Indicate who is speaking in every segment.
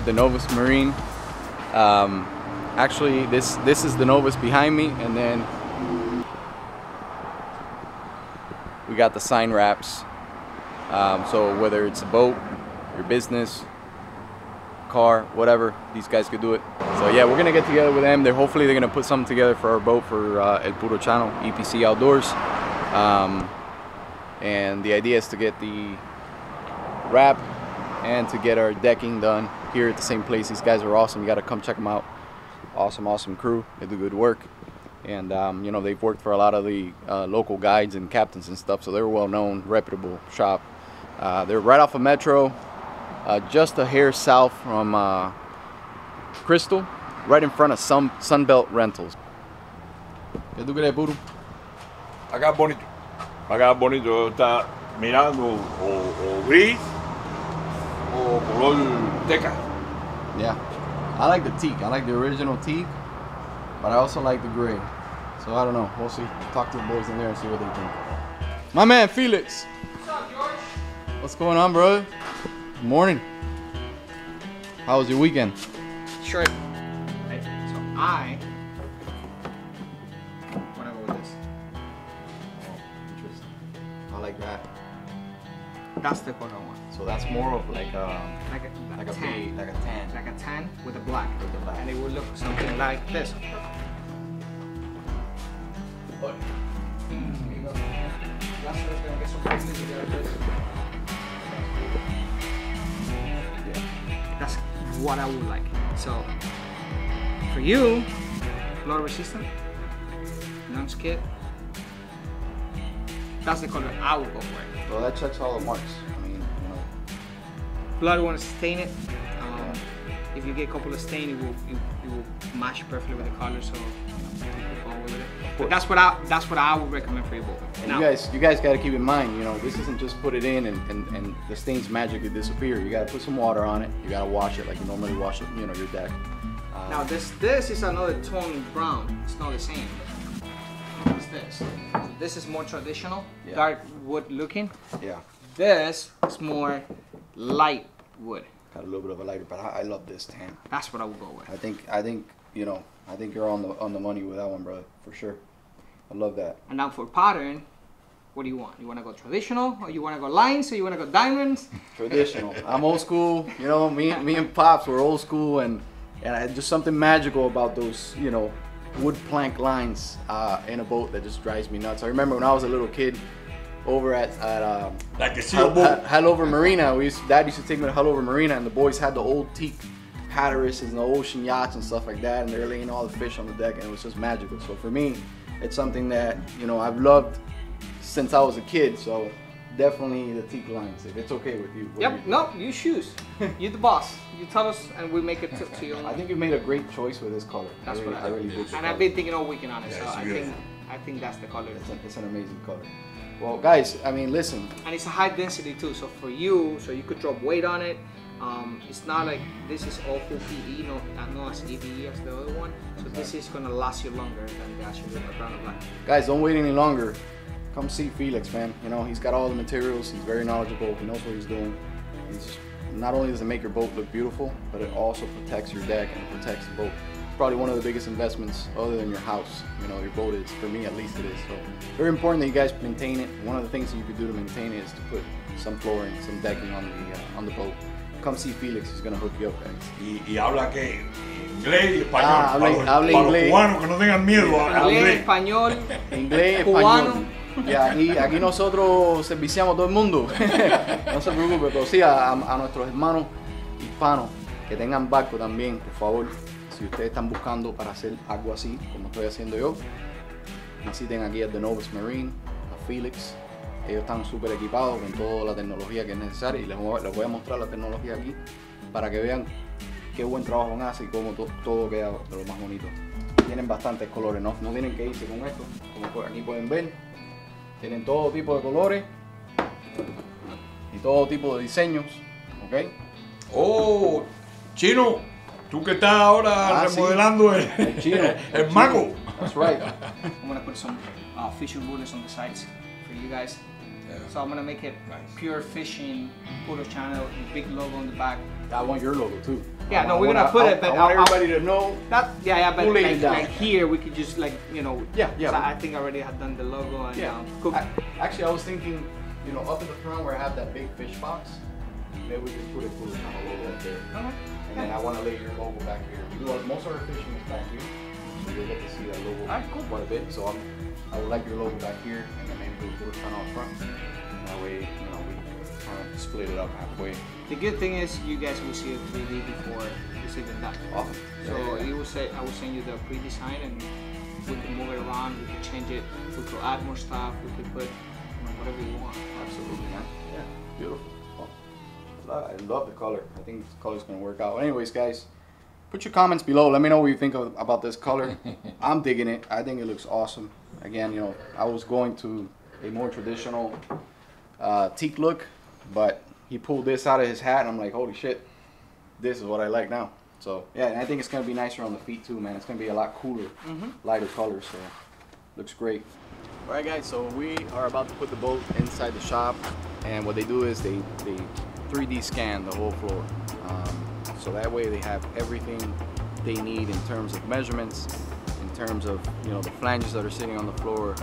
Speaker 1: here D'Novus Marine. Um, actually, this this is D'Novus behind me, and then we got the sign wraps. Um, so whether it's a boat, your business, car, whatever, these guys could do it. So yeah, we're gonna get together with them. They're hopefully they're gonna put something together for our boat for uh, El Puro Channel, EPC Outdoors. Um, and the idea is to get the wrap and to get our decking done here at the same place. These guys are awesome. You got to come check them out. Awesome, awesome crew. They do good work. And, um, you know, they've worked for a lot of the uh, local guides and captains and stuff, so they're well known, reputable shop. Uh, they're right off of Metro, uh, just a hair south from uh, Crystal, right in front of Sun, Sunbelt Rentals. ¿Qué tú crees, Puro?
Speaker 2: Acá bonito. Acá bonito. Está mirando o, o gris o color teca.
Speaker 1: Yeah. I like the teak. I like the original teak, but I also like the gray. So I don't know. We'll see. Talk to the boys in there and see what they think. My man Felix. What's up, George? What's going on, brother? Good morning. How was your weekend?
Speaker 3: Sure. So I That's the color one.
Speaker 1: So that's more of like a
Speaker 3: Like a,
Speaker 1: like a
Speaker 3: tan.
Speaker 1: like a tan.
Speaker 3: Like a tan with a black.
Speaker 1: With black.
Speaker 3: And it will look something like this. That's what it's gonna get some pieces together, this. That's what I would like. So for you, flood resistant, non-skid. That's the color I would go for.
Speaker 1: Well, that checks all the marks. I mean, you know,
Speaker 3: blood want to stain it. Um, if you get a couple of stain, it will it, it will match perfectly with the color. So you can go with it. But that's what I that's what I would recommend for your boat.
Speaker 1: And
Speaker 3: Now,
Speaker 1: you guys, you guys got to keep in mind, you know, this isn't just put it in and, and, and the stains magically disappear. You got to put some water on it. You got to wash it like you normally wash it, you know, your deck. Uh,
Speaker 3: now this this is another tone brown. It's not the same. What's this? This is more traditional,
Speaker 1: Yeah.
Speaker 3: dark wood looking.
Speaker 1: yeah,
Speaker 3: This is more light wood.
Speaker 1: got a little bit of a lighter, but I, I love this tan.
Speaker 3: That's what I would go with.
Speaker 1: I think, I think, you know, I think you're on the on the money with that one, brother, for sure. I love that.
Speaker 3: And now for pattern, what do you want? You want to go traditional, or you want to go lines, or you want to go diamonds?
Speaker 1: Traditional. I'm old school. You know, me, me and pops were old school, and and I, just something magical about those, you know, wood plank lines uh, in a boat that just drives me nuts. I remember when I was a little kid, over at at um,
Speaker 2: que sí
Speaker 1: Hell,
Speaker 2: boat.
Speaker 1: Haulover Marina. We used, Dad used to take me to Haulover Marina, and the boys had the old teak Hatteras and the ocean yachts and stuff like that, and they're laying all the fish on the deck, and it was just magical. So for me, it's something that you know I've loved since I was a kid. So definitely the teak lines, if it's okay with you. what
Speaker 3: Yep.
Speaker 1: you-
Speaker 3: No, you choose. You're the boss. You tell us, and we make it to, to you.
Speaker 1: I think you made a great choice with this color.
Speaker 3: That's
Speaker 1: I really,
Speaker 3: what I-
Speaker 1: I really did.
Speaker 3: And I've been thinking all weekend on it,
Speaker 2: Yeah,
Speaker 3: so
Speaker 2: it's
Speaker 3: I
Speaker 2: beautiful.
Speaker 3: think I think that's the color.
Speaker 1: It's, a, it's an amazing color. Well, guys, I mean, listen.
Speaker 3: And it's a high density too. So for you, so you could drop weight on it. Um, it's not like this is all full PE, no, uh, not as EVA as the other one. So this is gonna last you longer than the actual brown and black.
Speaker 1: Guys, don't wait any longer. Come see Felix, man. You know, he's got all the materials. He's very knowledgeable. He knows what he's doing. He's not only does it make your boat look beautiful, but it also protects your deck and protects the boat. Probably one of the biggest investments other than your house. You know, your boat is, for me at least it is. So very important that you guys maintain it. One of the things that you could do to maintain it is to put some flooring, some decking on the uh, on the boat. Come see Felix. He's gonna hook you up, guys.
Speaker 2: Y, y habla que inglés y español.
Speaker 1: Ah, habla-
Speaker 2: para los,
Speaker 1: habla
Speaker 2: para
Speaker 1: inglés.
Speaker 2: los cubanos que no tengan miedo a a
Speaker 3: Inglés,
Speaker 2: inglés.
Speaker 3: español,
Speaker 1: Inglés,
Speaker 3: Cubano.
Speaker 1: Y aquí, nosotros serviciamos a todo el mundo. no se preocupe, pero sí a, nuestros hermanos hispanos que tengan barco también, por favor. Si ustedes están buscando para hacer algo así, como estoy haciendo yo, visiten aquí a The Novus Marine, a Felix. Ellos están súper equipados con toda la tecnología que es necesaria y les voy, a mostrar la tecnología aquí para que vean qué buen trabajo hace y cómo to- todo queda de lo más bonito. Tienen bastantes colores, ¿no? No tienen que irse con esto, como aquí pueden ver. Tienen todo tipo de colores y todo tipo de diseños, ¿ok?
Speaker 2: Oh, chino, tú que estás ahora
Speaker 1: Ah, sí.
Speaker 2: remodelando el,
Speaker 1: El chino.
Speaker 2: el mago.
Speaker 1: That's right.
Speaker 3: I'm gonna put some uh, fishing rulers on the sides for you guys. So I'm gonna make it
Speaker 2: Nice.
Speaker 3: pure fishing, photo channel, big logo on the back.
Speaker 1: I want your logo too.
Speaker 3: Yeah, no, we're gonna put it, but
Speaker 1: I want
Speaker 3: I'll-
Speaker 1: everybody to know.
Speaker 3: That yeah, yeah, but like, like here we could just like you know.
Speaker 1: Yeah, yeah.
Speaker 3: I think I already had done the logo and
Speaker 1: Yeah.
Speaker 3: um, cool.
Speaker 1: I- actually, I was thinking, you know, up in the front where I have that big fish box, maybe we could put a cool kind of logo up there.
Speaker 3: Okay.
Speaker 1: And then I want to lay your logo back here. You know, most of our fishing is back here, so you'll get to see that logo
Speaker 3: Alright, cool.
Speaker 1: quite a bit. So I'm, I would like your logo back here, and then maybe we'll put it front on front. That way, you know, kind of split it up halfway.
Speaker 3: The good thing is you guys will see it 3D before it's even done.
Speaker 1: Awesome.
Speaker 3: So you will say I will send you the pre-design and we can move it around. We can change it. We could add more stuff. We could put you know, whatever you want.
Speaker 1: Absolutely, man. Yeah, beautiful. Well, I love the color. I think this color's gonna work out. Anyways, guys, put your comments below. Let me know what you think of, about this color. I'm digging it. I think it looks awesome. Again, you know, I was going to a more traditional uh, teak look, but he pulled this out of his hat, and I'm like, holy shit, this is what I like now. So yeah, and I think it's gonna be nicer on the feet too, man. It's gonna be a lot cooler, lighter color. So looks great. All right, guys. So we are about to put the boat inside the shop, and what they do is they they 3D scan the whole floor. Um, so that way they have everything they need in terms of measurements, in terms of you know the flanges that are sitting on the floor,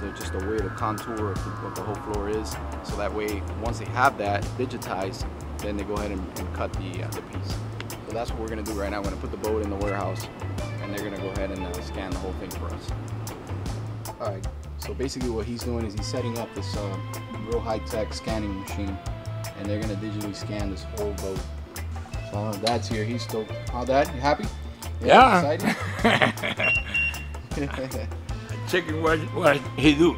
Speaker 1: to just a way to contour of the, what the whole floor is. So that way, once they have that digitized, then they go ahead and, and cut the uh, the piece. So that's what we're gonna do right now. We're gonna put the boat in the warehouse, and they're gonna go ahead and uh, scan the whole thing for us. All right. So basically, what he's doing is he's setting up this uh, real high-tech scanning machine, and they're gonna digitally scan this whole boat. So uh, Dad's here. He's stoked. How, Dad? You happy?
Speaker 2: Yeah. Checking what what he do.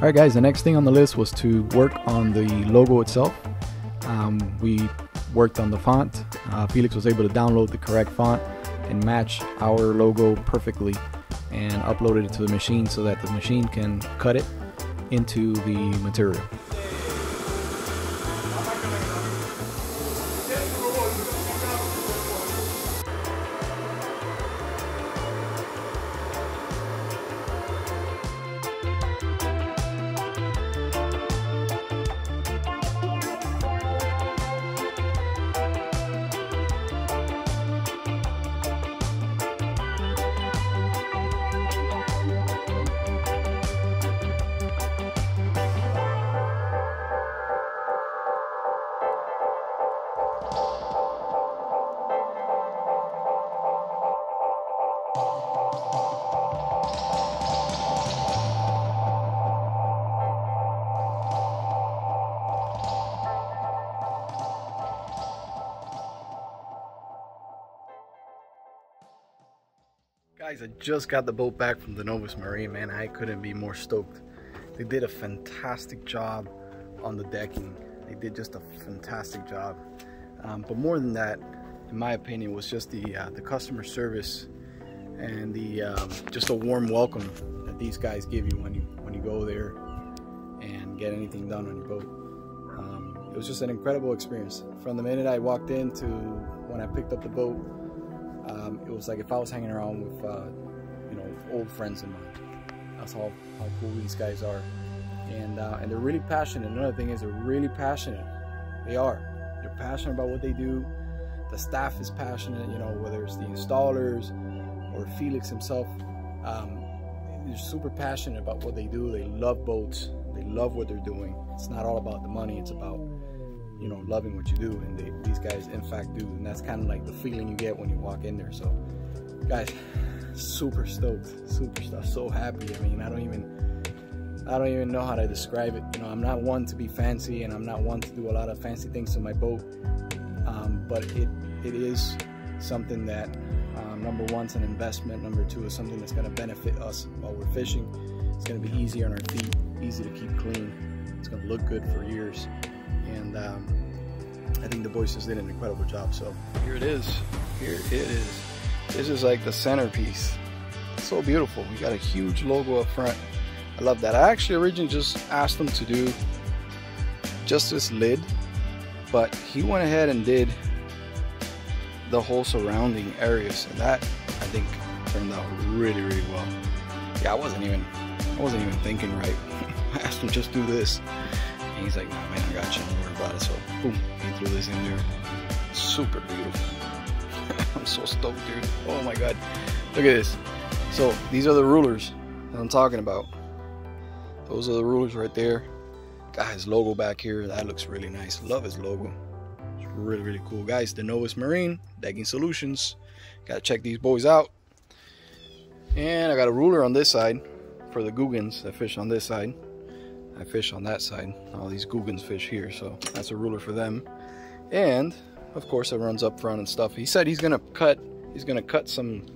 Speaker 4: All right, guys, the next thing on the list was to work on the logo itself. Um, we worked on the font. Uh, Felix was able to download the correct font and match our logo perfectly and uploaded it to the machine so that the machine can cut it into the material. Guys, I just got the boat back from D'Novus Marine, man. I couldn't be more stoked. They did a fantastic job on the decking. They did just a fantastic job. Um, but more than that, in my opinion, was just the uh, the customer service and the um, just a warm welcome that these guys give you when you when you go there and get anything done on your boat. Um, it was just an incredible experience. From the minute I walked in to when I picked up the boat, um, it was like if I was hanging around with, uh, you know, old friends of mine. That's how, how cool these guys are. And, uh, and they're really passionate. Another thing is they're really passionate. They are. They're passionate about what they do.
Speaker 1: the staff is passionate, you know, whether it's the installers or Felix himself. Um, they're super passionate about what they do. They love boats. They love what they're doing. It's not all about the money. It's about you know loving what you do, and they, these guys in fact do. And that's kind of like the feeling you get when you walk in there. So, guys, super stoked, super stoked, so happy. I mean, I don't even. I don't even know how to describe it. You know, I'm not one to be fancy, and I'm not one to do a lot of fancy things to my boat. Um, but it it is something that um, number one is an investment. Number two is something that's going to benefit us while we're fishing. It's going to be easy on our feet, easy to keep clean. It's going to look good for years, and um, I think the boys just did an incredible job. So here it is. Here it is. This is like the centerpiece. It's so beautiful. We got a huge logo up front. I love that. I actually originally just asked him to do just this lid, but he went ahead and did the whole surrounding areas, and that I think turned out really, really well. Yeah, I wasn't even, I wasn't even thinking right. I asked him just do this, he's like, "Nah, man, I got you. Don't worry about it." So, boom, he threw this in there. Super beautiful. I'm so stoked, dude. Oh my god, look at this. So these are the rulers that I'm talking about. Those are the rulers right there. Got his logo back here. That looks really nice. Love his logo. It's really, really cool. Guys, D'Novus Marine Decking Solutions. Gotta check these boys out. And I got a ruler on this side for the Googans that fish on this side. I fish on that side. All these Googans fish here, so that's a ruler for them. And of course, it runs up front and stuff. He said he's gonna cut. He's gonna cut some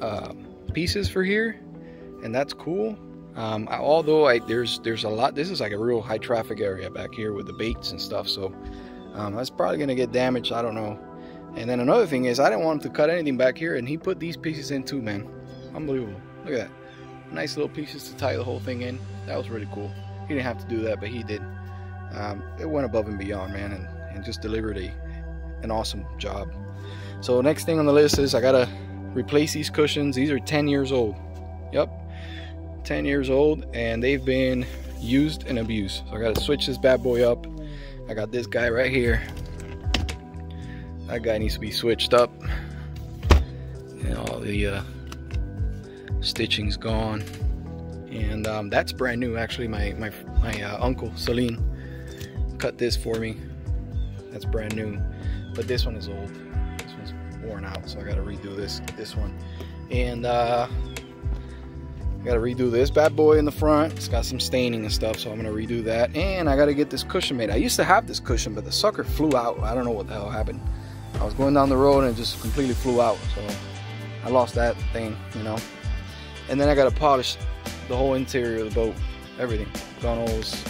Speaker 1: uh, pieces for here, and that's cool. Um, I, although I, there's there's a lot. This is like a real high traffic area back here with the baits and stuff. So um, that's probably gonna get damaged. I don't know. And then another thing is I didn't want him to cut anything back here, and he put these pieces in too, man. Unbelievable. Look at that. Nice little pieces to tie the whole thing in. That was really cool. He didn't have to do that, but he did. Um, it went above and beyond, man, and, and just delivered a an awesome job. So next thing on the list is I gotta replace these cushions. These are 10 years old. Yep, 10 years old, and they've been used and abused. So I gotta switch this bad boy up. I got this guy right here. That guy needs to be switched up. And all the uh, stitching's gone. And um, that's brand new. Actually, my my my uh, uncle Celine cut this for me. That's brand new, but this one is old. This one's worn out, so I got to redo this this one. And uh, I got to redo this bad boy in the front. It's got some staining and stuff, so I'm gonna redo that. And I got to get this cushion made. I used to have this cushion, but the sucker flew out. I don't know what the hell happened. I was going down the road and it just completely flew out. So I lost that thing, you know. And then I got to polish the whole interior of the boat, everything, gunnels,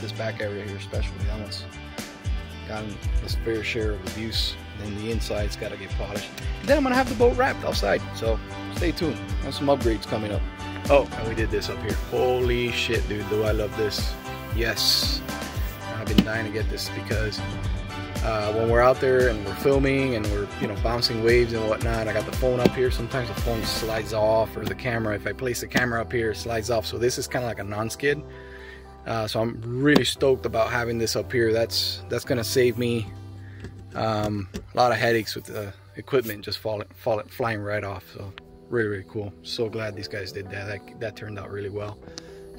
Speaker 1: this back area here especially. That one's gotten its fair share of abuse. And the inside's got to get polished. And then I'm gonna have the boat wrapped outside. So stay tuned. Have some upgrades coming up. Oh, and we did this up here. Holy shit, dude! Do I love this? Yes, I've been dying to get this because uh, when we're out there and we're filming and we're you know bouncing waves and whatnot I got the phone up here. Sometimes the phone slides off or the camera if I place the camera up here it slides off. So this is kind of like a non-skid. Uh, so I'm really stoked about having this up here. That's that's gonna save me um, a lot of headaches with the equipment just falling flying right off. So really really cool. So glad these guys did that. That, that turned out really well.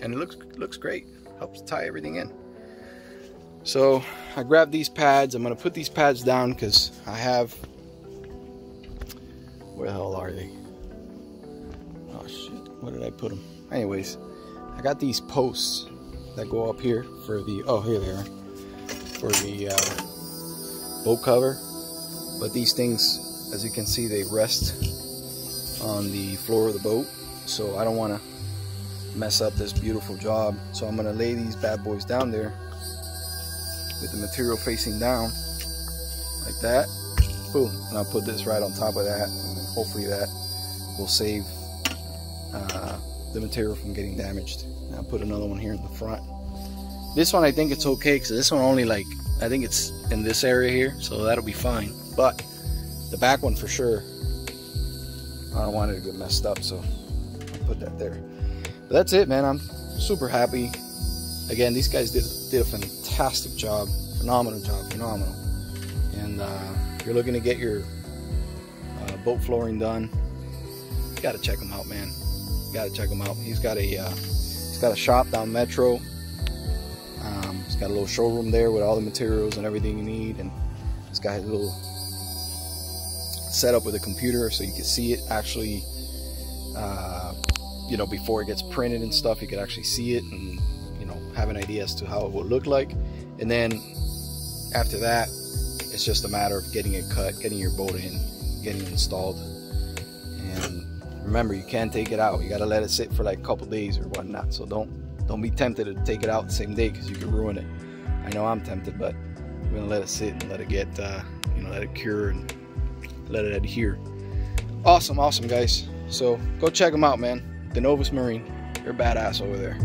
Speaker 1: And it looks looks great. Helps tie everything in. So I grabbed these pads. I'm gonna put these pads down because I have. Where the hell are they? Oh shit! Where did I put them? Anyways, I got these posts that go up here for the. Oh, here they are for the uh, boat cover. But these things, as you can see, they rest on the floor of the boat. So I don't want to mess up this beautiful job. So I'm gonna lay these bad boys down there with the material facing down like that. Boom. And I'll put this right on top of that and hopefully that will save uh, the material from getting damaged. And I'll put another one here in the front. This one I think it's okay because this one only like I think it's in this area here so that'll be fine. But the back one for sure. I don't want it to get messed up so I'll put that there. But that's it man. I'm super happy. Again these guys did, did a fantastic job phenomenal job phenomenal and uh, you're looking to get your uh, boat flooring done, you gotta check him out, man. You gotta check him out. He's got a uh, he's got a shop down Metro. Um, he's got a little showroom there with all the materials and everything you need, and he's got his little setup with a computer so you can see it actually. Uh, you know, before it gets printed and stuff, you could actually see it and have an idea as to how it will look like. And then after that, it's just a matter of getting it cut, getting your boat in, getting it installed. And remember, you can't take it out. You got to let it sit for like a couple days or whatnot. So don't don't be tempted to take it out the same day because you could ruin it. I know I'm tempted, but we're gonna let it sit and let it get, uh, you know, let it cure and let it adhere. Awesome, awesome, guys. So go check them out, man. D'Novus Marine. They're badass over there.